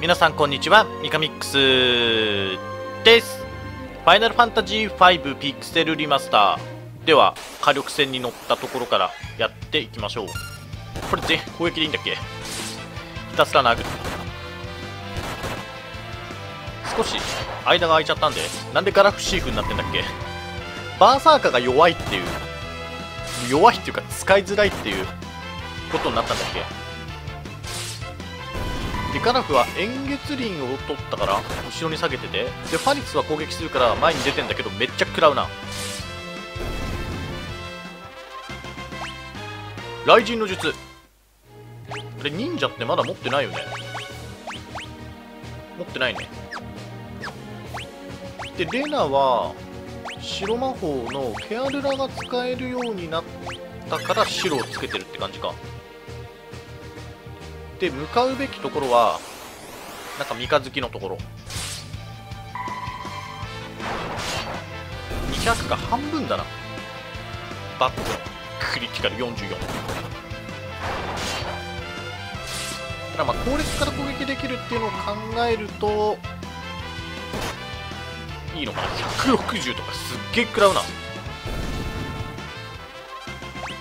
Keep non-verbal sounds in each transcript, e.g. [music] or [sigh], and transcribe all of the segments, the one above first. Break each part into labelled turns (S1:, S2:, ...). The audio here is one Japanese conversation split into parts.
S1: 皆さんこんにちは。ミカミックスです。ファイナルファンタジー5ピクセルリマスター。では火力戦に乗ったところからやっていきましょう。これ全攻撃でいいんだっけ？ひたすら殴る。少し間が空いちゃったんでなんでガラフシーフになってんだっけ？バーサーカーが弱いっていう弱いっていうか使いづらいっていうことになったんだっけ？でガラフは円月輪を取ったから後ろに下げててでファリスは攻撃するから前に出てんだけどめっちゃ食らうな。雷神の術。これ忍者ってまだ持ってないよね。持ってないね。でレナは白魔法のケアルラが使えるようになったから白をつけてるって感じか。で向かうべきところはなんか三日月のところ。200か半分だな。バッククリティカル44ただまあ後列から攻撃できるっていうのを考えるといいのかな。160とかすっげえ食らうな。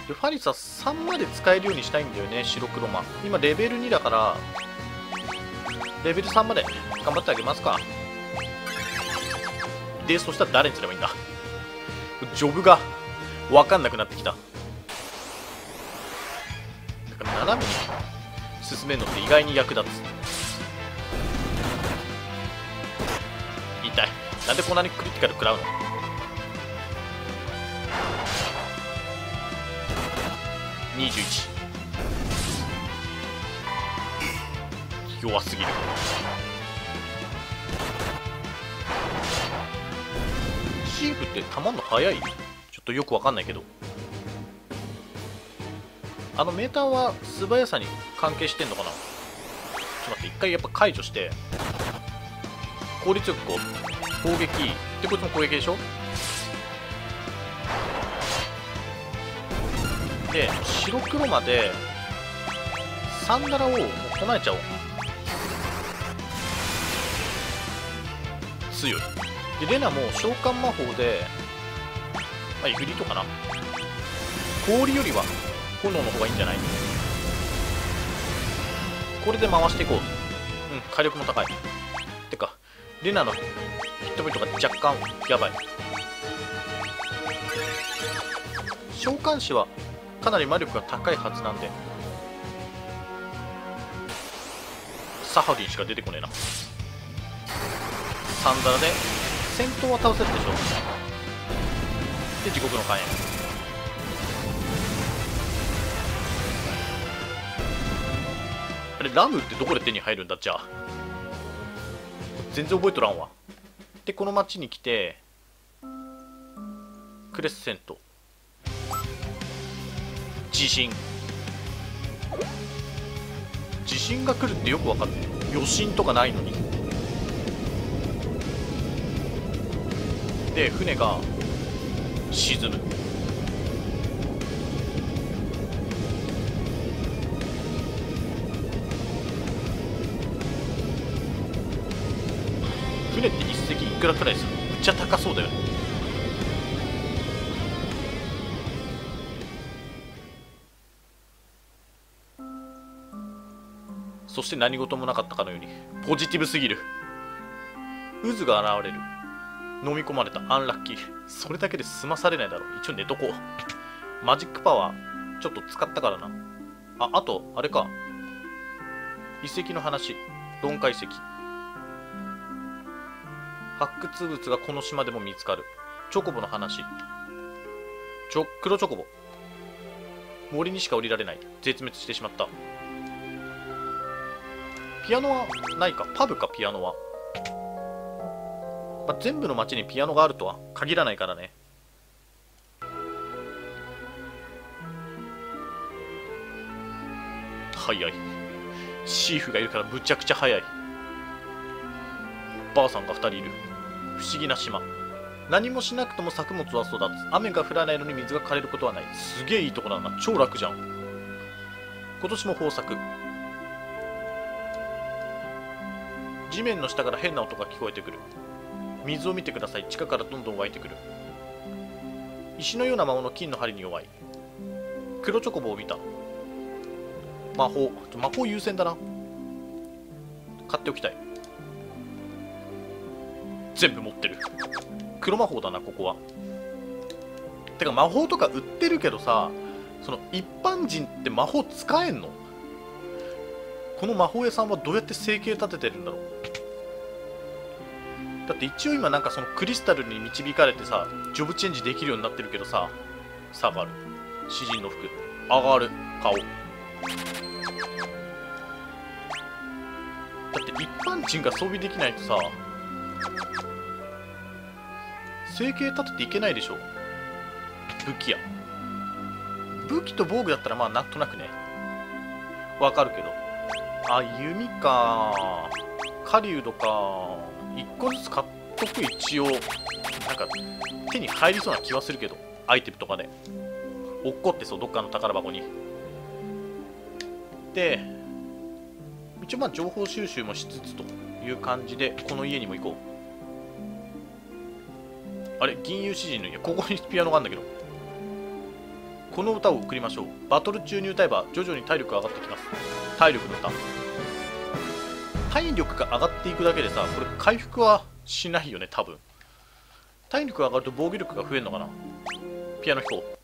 S1: でファリサス3まで使えるようにしたいんだよね白黒マン今レベル2だからレベル3まで頑張ってあげますか。でそしたら誰にすればいいんだ？ジョブが分かんなくなってきた。だから斜めに進めるのって意外に役立つ。痛い。なんでこんなにクリティカル食らうの？21弱すぎる。シーフってたまんの早い？ちょっとよくわかんないけど。あのメーターは素早さに関係してんのかな？ちょっと待って一回やっぱ解除して効率よくこう攻撃。でこっちも攻撃でしょ？で白黒までサンダラをもう唱えちゃおう。強い。でレナも召喚魔法でまあイフリとかな。氷よりは炎の方がいいんじゃない？これで回していこう。うん火力も高い。てかレナのヒットポイントが若干やばい。召喚師はかなり魔力が高いはずなんで。サハディンしか出てこねえな。サンダラで。戦闘は倒せるでしょ。うで地獄の火炎あれラムってどこで手に入るんだじゃあ。全然覚えとらんわ。でこの町に来てクレッセント。地震。地震が来るってよく分かる。余震とかないのに。で船が沈む。船って一隻いくらくらいするむっちゃ高そうだよね。そして何事もなかったかのようにポジティブすぎる。渦が現れる。飲み込まれたアンラッキー。それだけで済まされないだろう。一応寝とこう。マジックパワーちょっと使ったからな。ああとあれか。遺跡の話。論解石。発掘物がこの島でも見つかる。チョコボの話。ちょ黒チョコボ。森にしか降りられない。絶滅してしまった。ピアノはないか。パブかピアノは、まあ、全部の街にピアノがあるとは限らないからね。早い。シーフがいるからむちゃくちゃ早い。ばあさんが2人いる。不思議な島。何もしなくとも作物は育つ。雨が降らないのに水が枯れることはない。すげえいいとこだな。超楽じゃん。今年も豊作。地面の下から変な音が聞こえてくる。水を見てください。地下からどんどん湧いてくる。石のような魔物金の針に弱い。黒チョコボを見た。魔法。魔法優先だな。買っておきたい。全部持ってる。黒魔法だなここは。てか魔法とか売ってるけどさその一般人って魔法使えんの？この魔法屋さんはどうやって生計立ててるんだろう？だって一応今なんかそのクリスタルに導かれてさジョブチェンジできるようになってるけどさ下がる詩人の服。上がる。顔。だって一般人が装備できないとさ生計立てていけないでしょ。武器や武器と防具だったらまあなんとなくね。わかるけど。あ弓か。狩人か。1個ずつ買っとく一応なんか手に入りそうな気はするけどアイテムとかで。落っこってそうどっかの宝箱に。で一応まあ情報収集もしつつという感じでこの家にも行こう。あれ銀融詩人の家。ここにピアノがあるんだけど。この歌を送りましょう。バトル中に歌えば徐々に体力が上がってきます。体力の歌。体力が上がっていくだけでさこれ回復はしないよね多分。体力が上がると防御力が増えるのかな？ピアノ弾こう。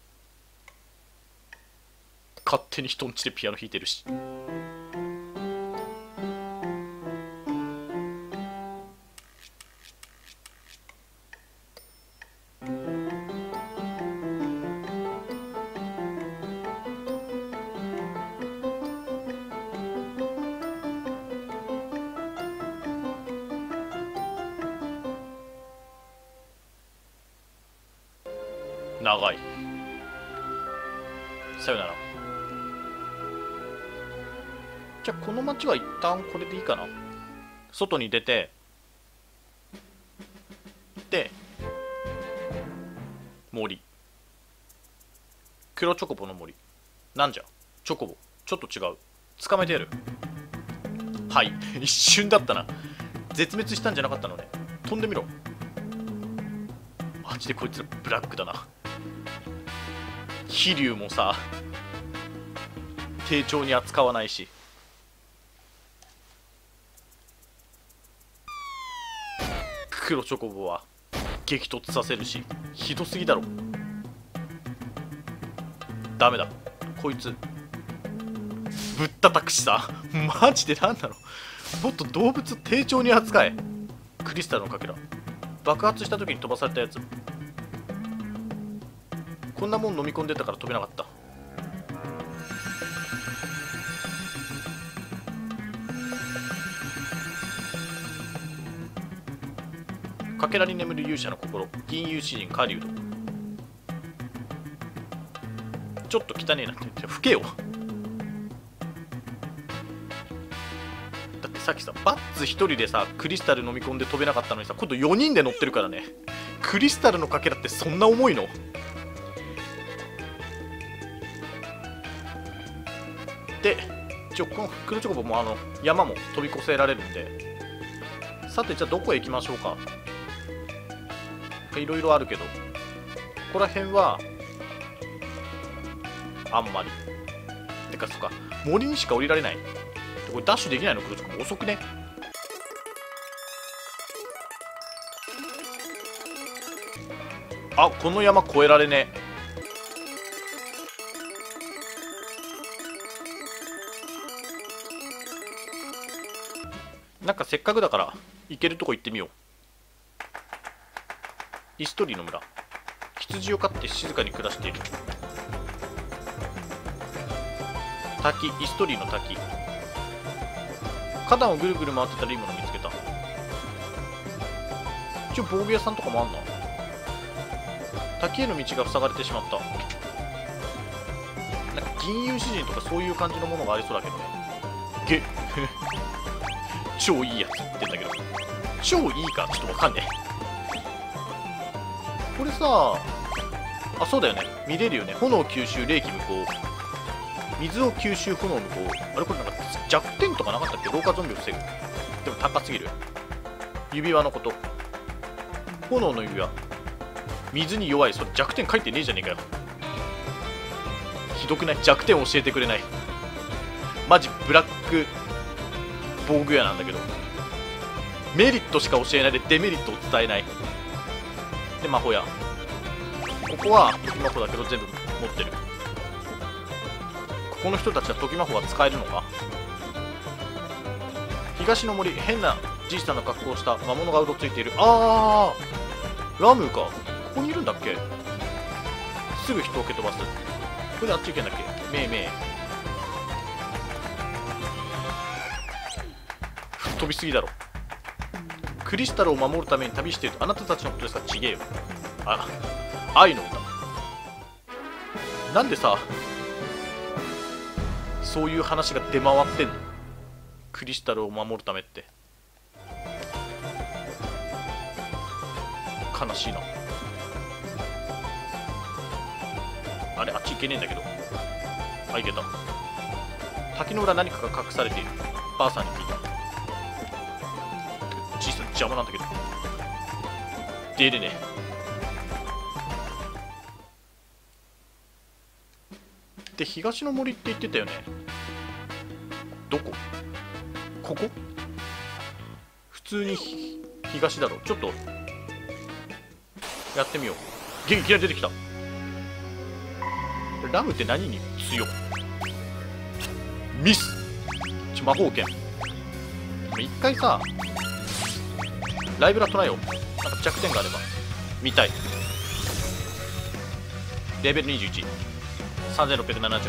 S1: 勝手に人んちでピアノ弾いてるし。長い。さよなら。じゃあこの町は一旦これでいいかな。外に出て。で森。黒チョコボの森。なんじゃ？チョコボ。ちょっと違う。捕まえてやる。はい。一瞬だったな。絶滅したんじゃなかったのね。飛んでみろ。マジでこいつらブラックだな。飛竜もさ丁重に扱わないし。黒チョコボは激突させるしひどすぎだろ。ダメだ。こいつぶったたくしさ。マジでなんだろう。もっと動物丁重に扱え。クリスタルのかけら爆発した時に飛ばされたやつ。こんなもん飲み込んでたから飛べなかった。かけらに眠る勇者の心。銀融詩人カリウドちょっと汚ねえなって吹けよ。だってさっきさバッツ1人でさクリスタル飲み込んで飛べなかったのにさ今度4人で乗ってるからね。クリスタルのかけらってそんな重いの？で一応この黒チョコボもあの山も飛び越せられるんで。さてじゃあどこへ行きましょうか。いろいろあるけど。ここら辺はあんまり。てかそっか森にしか降りられない。これダッシュできないの？黒チョコボ遅くね。あこの山越えられねえ。なんかせっかくだから行けるとこ行ってみよう。イストリーの村。羊を飼って静かに暮らしている。滝イストリーの滝。花壇をぐるぐる回ってたらいいもの見つけた。一応防具屋さんとかもあんな。滝への道が塞がれてしまった。なんか銀融詩人とかそういう感じのものがありそうだけどね。げ超いいやつ言ってんだけど。超いいかちょっとわかんねえ。これさあそうだよね。見れるよね。炎吸収冷気無効。水を吸収炎無効。あれこれなんか弱点とかなかったっけ？老化ゾンビを防ぐ。でも高すぎる。指輪のこと。炎の指輪。水に弱い。それ弱点書いてねえじゃねえかよ。ひどくない？弱点教えてくれない。マジブラック防具屋なんだけど。メリットしか教えないでデメリットを伝えない。で魔法屋ここは時魔法だけど全部持ってる。ここの人たちは時魔法は使えるのか？東の森変なじいさんの格好をした魔物がうろついている。あーラムか。ここにいるんだっけ？すぐ人を蹴飛ばす。これであっち行けんだっけ？めいめい。飛びすぎだろ。クリスタルを守るために旅しているあなたたちのことですか？ちげえよ。あ愛の歌。なんでさそういう話が出回ってんの？クリスタルを守るためって。悲しいな。あれあっち行けねえんだけど。あ行けた。滝の裏何かが隠されている。ばあさんに聞いた邪魔なんだけど。出れね。で東の森って言ってたよね。どこ？ここ？普通に東だろちょっと。やってみよう。元気が出てきた。ラムって何に強ミス。ち魔法剣。一回さライブラ唱えようなんか弱点があれば。見たい。レベル21 3678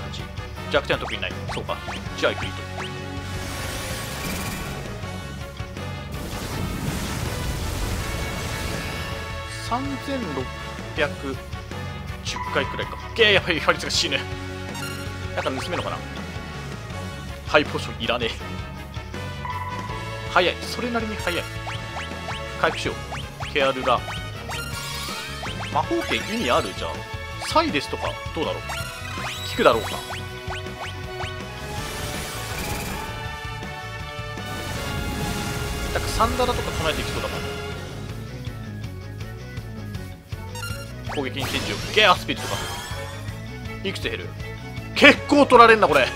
S1: 弱点は特にない。そうか。じゃあイクリート。3610回くらいか。げえやばいハリツが死ぬなんか盗めるのかな。ハイポーションいらねえ。早い。それなりに早い。回復しようケアルラ。魔法剣意味あるじゃあサイレスとかどうだろう。効くだろうか。なんかサンダラとか唱えていきそうだもん。攻撃にチェンジを。ゲアスピリットか。いくつ減る？結構取られんなこれ。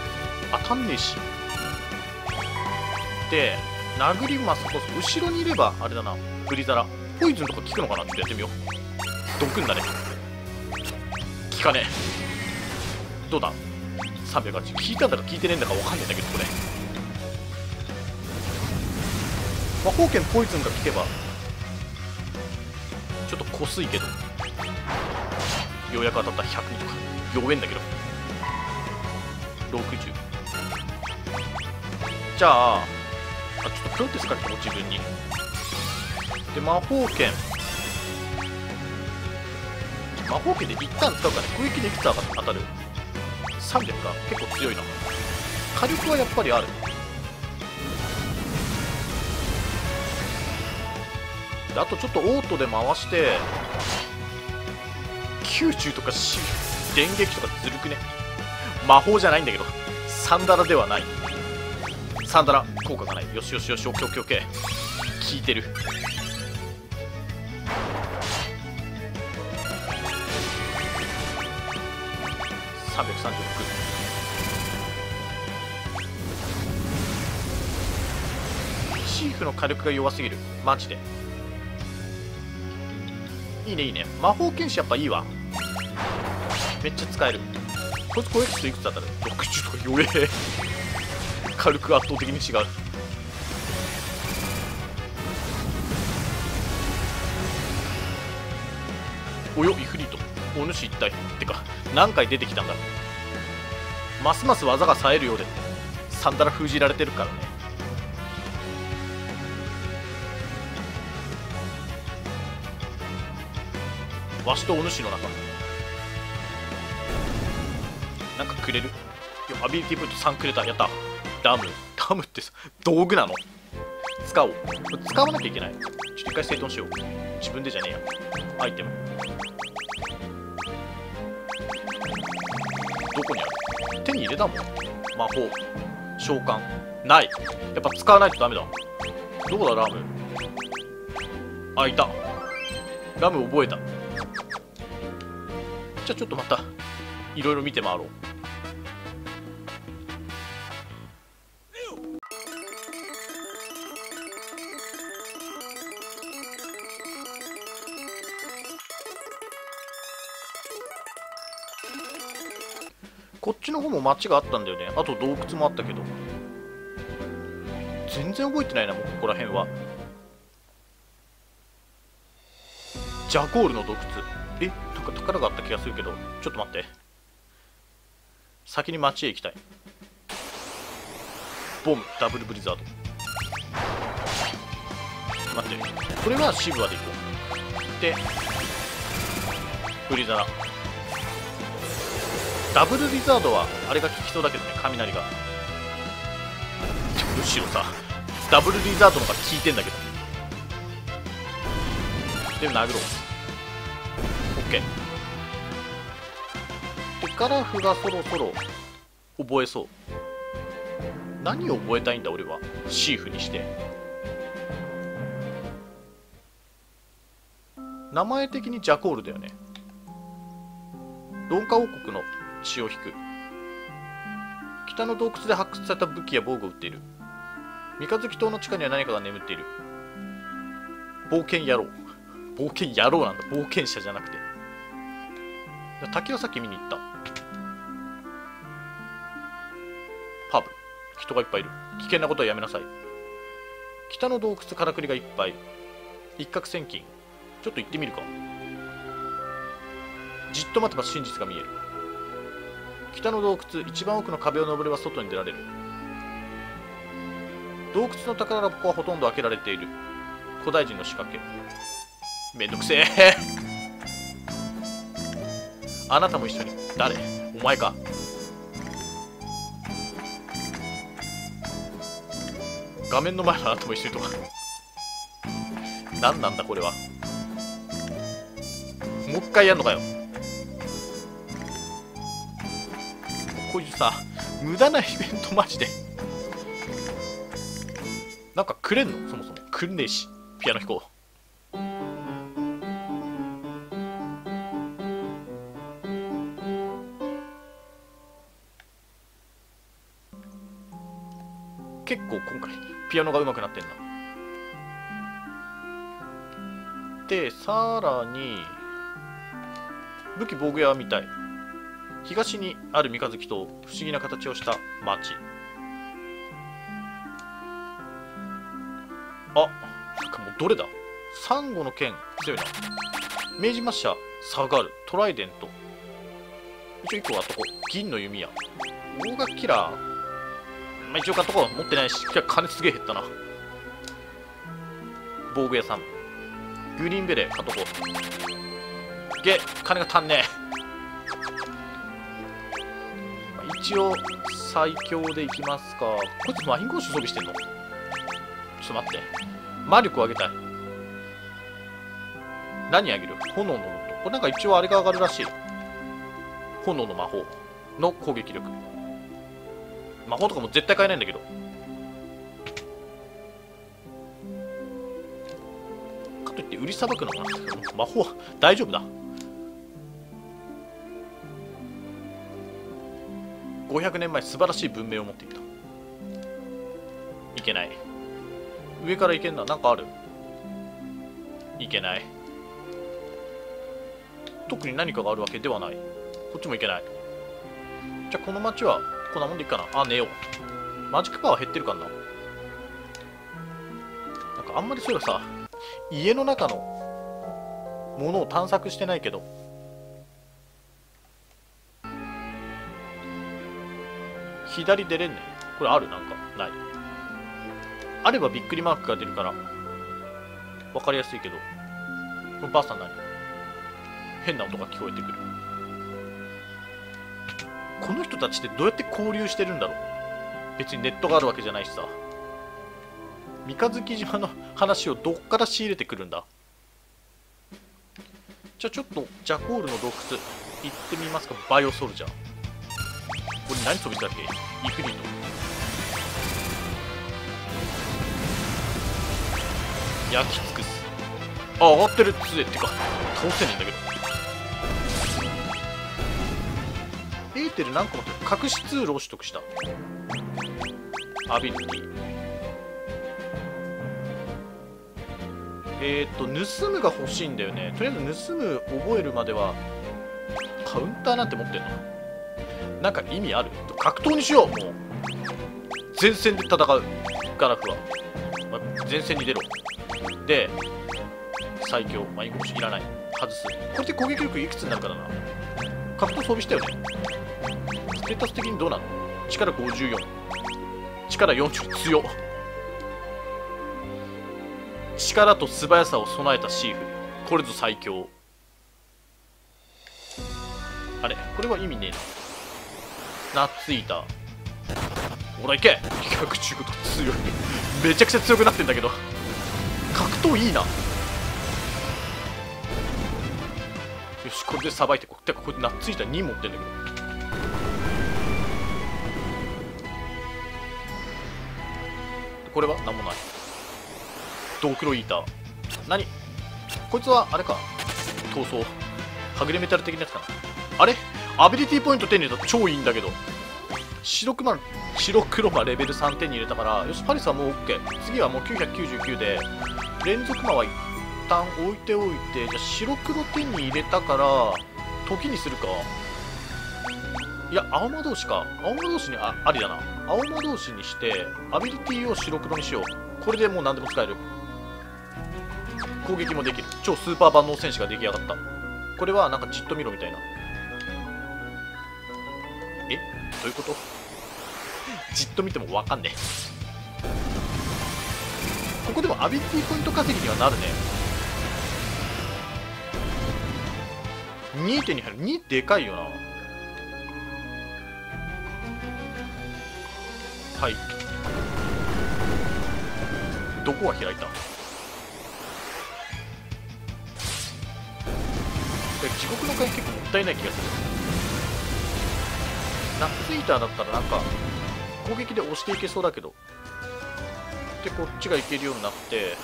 S1: [laughs] 当たんねえし。で殴ります。こそ後ろにいればあれだな。ブリザラポイズンとか効くのかな？ちょっとやってみよう。毒んだね効かねえ。どうだ？380効いたんだか効いてねえんだか分かんねえんだけどこれ。魔法剣ポイズンが効けばちょっと濃すいけど。ようやく当たった。102とか。弱えんだけど。60じゃあちょっとプロテスかけても自分に。で魔法剣。魔法剣で一旦使うかね攻撃でいくつ当たる。300か結構強いな。火力はやっぱりある。であとちょっとオートで回して90とかし電撃とかずるくね。魔法じゃないんだけどサンダラではない。サンダラ効果がない。よしよしよしオッケーオッケーオッケー。効いてる。336シーフの火力が弱すぎる。マジで。いいねいいね。魔法剣士やっぱいいわ。めっちゃ使える。こいつ攻撃数いくつだったら60とか弱え。火力圧倒的に違うおよイフリート。お主一体。ってか何回出てきたんだますます技が冴えるようでサンダラ封じられてるからね。わしとお主の中なんかくれる？アビリティポイント3くれた。やった。ダム。ダムってさ道具なの？使おう。使わなきゃいけない。ちょっと一回整頓しよう。自分でじゃねえや。アイテム。どこにある？手に入れたもん。魔法。召喚。ない。やっぱ使わないとダメだ。どこだ？ラム。あいた。ラム覚えた。じゃあちょっとまたいろいろ見て回ろう。こっちの方も街があったんだよね。あと洞窟もあったけど。全然覚えてないなもうここら辺は。ジャゴールの洞窟。え？なんか宝があった気がするけど。ちょっと待って。先に街へ行きたい。ボムダブルブリザード。待って。これはシブアで行こう。でブリザラダブルリザードはあれが効きそうだけどね雷が。むしろさダブルリザードの方が効いてんだけど。で殴ろう。OK でカラフがそろそろ覚えそう。何を覚えたいんだ俺は。シーフにして。名前的にジャコールだよね。ドンカ王国の血を引く。北の洞窟で発掘された武器や防具を売っている。三日月島の地下には何かが眠っている。冒険野郎。冒険野郎なんだ。冒険者じゃなくて。滝はさっき見に行った。パブ。人がいっぱいいる。危険なことはやめなさい。北の洞窟からくりがいっぱい。一攫千金。ちょっと行ってみるか。じっと待てば真実が見える。北の洞窟一番奥の壁を登れば外に出られる。洞窟の宝箱はほとんど開けられている。古代人の仕掛け。めんどくせえ。[laughs] あなたも一緒に。誰？お前か。画面の前のあなたも一緒にと。か [laughs] 何なんだこれは。もう一回やんのかよ。ういうさ無駄なイベントマジで。なんかくれんの？そもそも。くんねえしピアノ弾こう。結構今回ピアノが上手くなってんな。でさらに武器防具屋は見たい。東にある三日月と不思議な形をした町あなんかもうどれだ？サンゴの剣強いな。明治抹茶サガルトライデント。一応1個はとこ銀の弓矢。大楽キラーまあ一応買っとこう。持ってないし。金すげえ減ったな。防具屋さん。グリーンベレー買っとこう。げ金が足んねえ、一応最強でいきますか。こいつマインゴーシュ装備してんの？ちょっと待って。魔力を上げたい。何上げる？炎のロッこれなんか一応あれが上がるらしい。炎の魔法の攻撃力。魔法とかも絶対買えないんだけど。かといって売りさばくのかな？魔法は大丈夫だ。500年前素晴らしい文明を持っていた。いけない。上から行けんななんかある？いけない。特に何かがあるわけではない。こっちも行けない。じゃあこの町はこんなもんでいいかな。あ寝よう。マジックパワー減ってるかな。なんかあんまりそういえばさ家の中のものを探索してないけど左出れんねん。これある？なんかない？あればびっくりマークが出るから分かりやすいけどこのばあさん何？変な音が聞こえてくる。この人たちってどうやって交流してるんだろう？別にネットがあるわけじゃないしさ。三日月島の話をどっから仕入れてくるんだ？じゃあちょっとジャコールの洞窟行ってみますか。バイオソルジャー。これ何飛びたっけ？イフリート焼き尽くす。あ上がってる。つえってか倒せねえんだけど。エーテル何個持って。る隠し通路を取得した。アビリティ。えっ、と盗むが欲しいんだよね。とりあえず盗む覚えるまではカウンターなんて持ってんの？なんか意味ある？格闘にしようもう。前線で戦うガラフは、ま前線に出ろ。で最強まあいいかもしいらない。外す。これで攻撃力いくつになるからな。格闘装備したよね。ステータス的にどうなの？力54力40強。力と素早さを備えたシーフ。これぞ最強。あれ？これは意味ねえな。ナッツイーターほらいけ115と強い。めちゃくちゃ強くなってんだけど。格闘いいな。よしこれでさばいてこってかこれナッツイーター2持ってんだけど。これは何もない。ドクロイーター。何？こいつはあれか。闘争はぐれメタル的なやつかな。あれ？アビリティポイント手に入れたら超いいんだけど。白熊白黒魔レベル3手に入れたからよしパリスはもう OK 次はもう999で連続魔は一旦置いておいてじゃ白黒手に入れたから時にするか。いや青魔同士か。青魔同士にあありだな。青魔同士にしてアビリティを白黒にしよう。これでもう何でも使える。攻撃もできる。超スーパー万能戦士が出来上がった。これはなんかじっと見ろみたいな。どういうこと？じっと見ても分かんねえ。ここでもアビリティポイント稼ぎにはなるね。2手に入る。2でかいよな。はい。どこが開いた？地獄の回結構もったいない気がする。ナッツイーターだったらなんか攻撃で押していけそうだけど。でこっちがいけるようになって。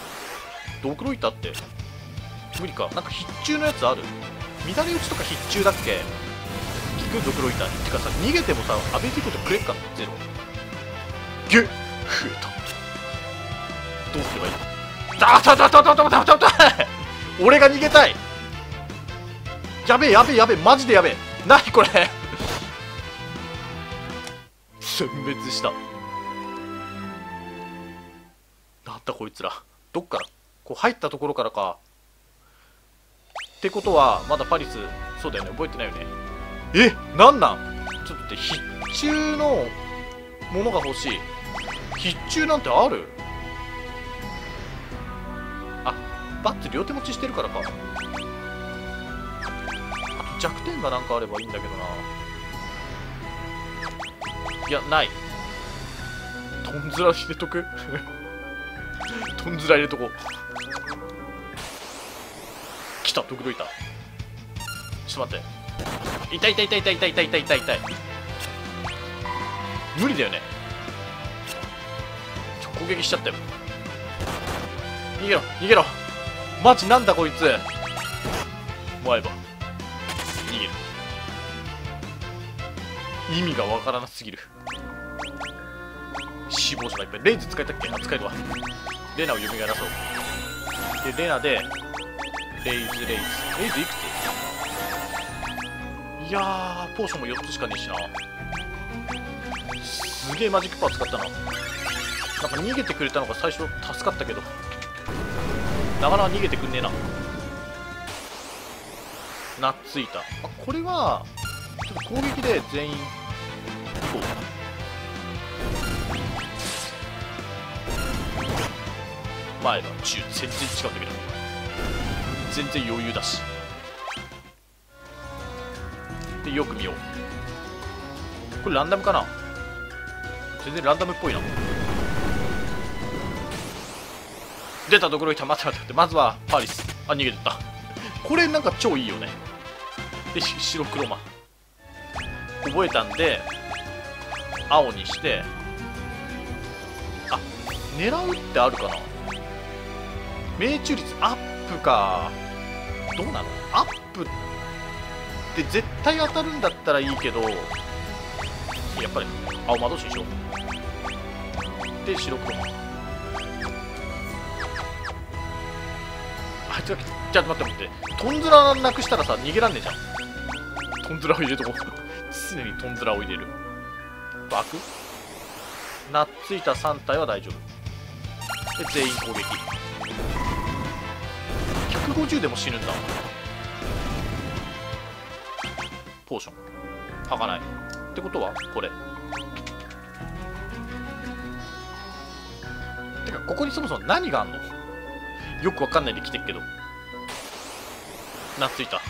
S1: ドクロイターって。無理か。なんか必中のやつある。乱れ打ちとか必中だっけ。効くドクロイターにてかさ逃げてもさアベティコとくれっかゼロゲッ増えた。どうすればいいだだだだだだだだだ俺が逃げたいやべえやべえやべえマジでやべえ何これ殲滅した。なんだこいつら。どっから？こう入ったところからか。ってことはまだパリスそうだよね。覚えてないよね。えなんなん？ちょっと待って。必中のものが欲しい。必中なんてある？あバッツ両手持ちしてるからか。あと弱点がなんかあればいいんだけどな。いやない。とんずら入れとく？[laughs] とんずら入れとこ来たドクロいた。ちょっと待って。痛い痛い痛い痛い痛い痛い痛い痛い無理だよね。ちょ攻撃しちゃったよ逃げろ逃げろ。マジなんだこいつ。もらえば。逃げる。意味がわからなすぎる。死亡者がいっぱい。レイズ使えたっけ？あ使えるわ。レナを蘇らそう。でレナでレイズレイズ。レイズいくつ？いやーポーションも4つしかねえしな。すげえマジックパワー使ったな。なんか逃げてくれたのが最初助かったけど。なかなか逃げてくんねえな。ナッツいた。あこれはちょっと攻撃で全員行こうか。な前が10全然違うんだけど。全然余裕だし。でよく見よう。これランダムかな？全然ランダムっぽいな。出たところにたまって待ってまずはパリス。あ逃げてった。これなんか超いいよね。で白黒マ覚えたんで青にして。あ狙うってあるかな？命中率アップか。どうなの？アップって絶対当たるんだったらいいけどやっぱり青魔導士にしようで白黒。あちょっと待って待って。トンズラなくしたらさ逃げらんねえじゃん。トンズラを入れとこう。常にトンズラを入れる。バクなっついた3体は大丈夫。で全員攻撃。150でも死ぬんだ。ポーション。はかない。ってことはこれ。てかここにそもそも何があんの？よくわかんないで来てっけど。なついた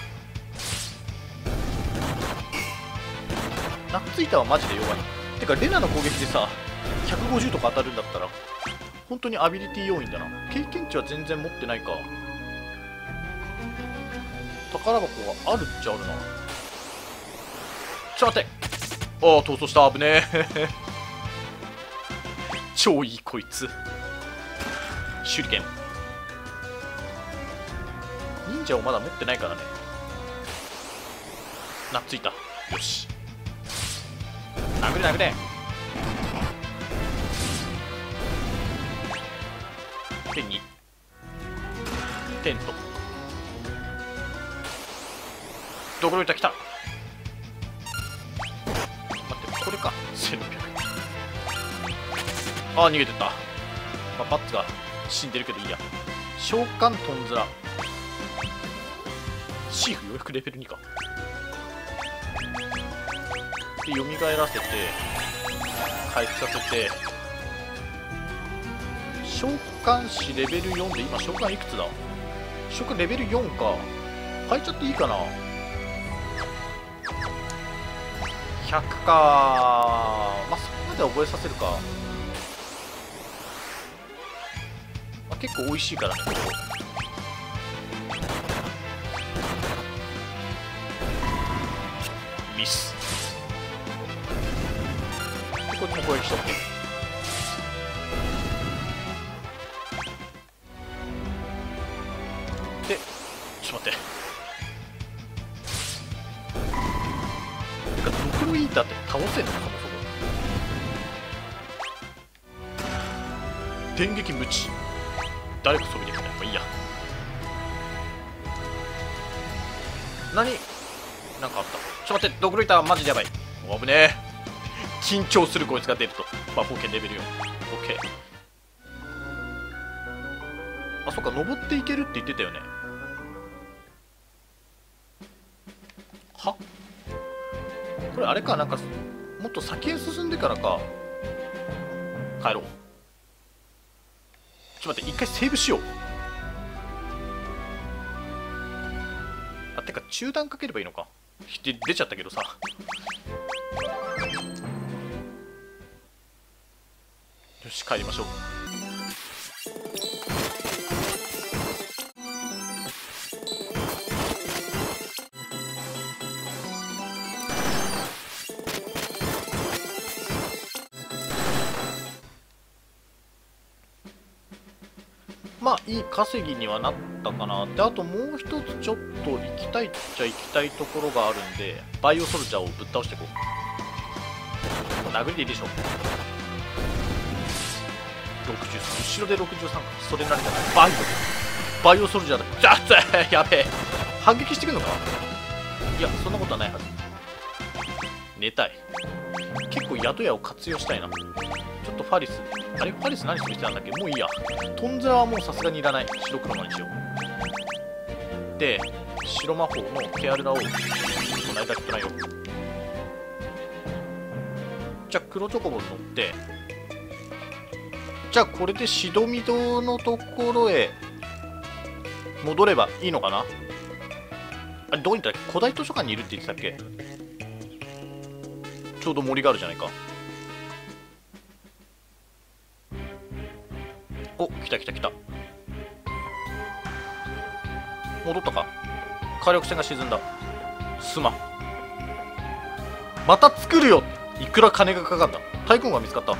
S1: なついたはマジで弱い。てかレナの攻撃でさ150とか当たるんだったら本当にアビリティ要因だな。経験値は全然持ってないか。宝箱があるっちゃあるな。ちょっと待って。ああ逃走した。危ねえ。[laughs] 超いいこいつ。手裏剣。忍者をまだ持ってないからね。なっついた。よし。殴れ殴れ。どころいた来た。待ってこれか。1600 [laughs] ああ逃げてった、まあ、バッツが死んでるけどいいや。召喚トンズラ。シーフようやくレベル2か。で蘇らせて回復させて。召喚士レベル4で今召喚いくつだ？召喚レベル4か。変えちゃっていいかな？100か。まあそこまで覚えさせるか、まあ、結構美味しいから。ミス。でこっちも攻撃しとけせんのそもそも電撃無知。誰か飛びできたやっぱいいや。何？なんかあった？ちょっと待ってドクロイターマジでやばい。危ねえ。緊張するこいつが出ると。魔法剣レベル 4OK あそっか登っていけるって言ってたよね。は？これあれかなんかもっと先へ進んでからか。帰ろう。ちょっと待って一回セーブしよう。あてか中断かければいいのか。で出ちゃったけどさ。よし帰りましょう。いい稼ぎにはなったかなであともう一つちょっと行きたいっちゃ行きたいところがあるんでバイオソルジャーをぶっ倒していこう。殴りでいいでしょ63後ろで63か。それなりじゃな。いバイオ。バイオソルジャーだ。じゃあやべえ。反撃してくるのか？いやそんなことはないはず。寝たい。結構宿屋を活用したいな。ちょっとファリスあれファリス何する必要なんだっけ？もういいや。トンズラはもうさすがにいらない。白黒のにしようで白魔法のケアルラをこの間ってないよ。じゃあ黒チョコボに乗って。じゃあこれでシドミドのところへ。戻ればいいのかな？あれどこにいたっけ？古代図書館にいるって言ってたっけ？ちょうど森があるじゃないか。お来た来た来た。戻ったか。火力船が沈んだ。すまん。また作るよ。いくら金がかかった。太鼓が見つかった。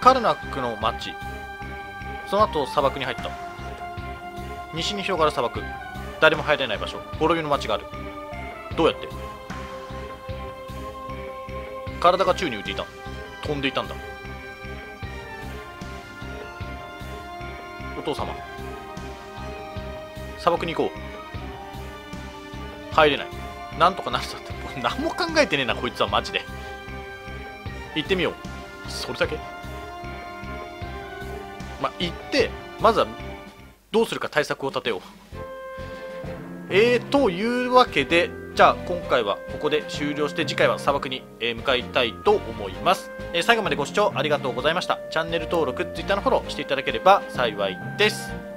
S1: カルナックの町その後砂漠に入った。西に広がる砂漠。誰も入れない場所。滅びの町がある。どうやって？体が宙に浮いていた。飛んでいたんだ。父様。砂漠に行こう。入れない。なんとかなるさって。[laughs] 何も考えてねえなこいつはマジで。行ってみよう。それだけ。まあ行ってまずはどうするか対策を立てよう。えー、というわけでじゃあ今回はここで終了して次回は砂漠に向かいたいと思います、え、最後までご視聴ありがとうございました。チャンネル登録 Twitter のフォローしていただければ幸いです。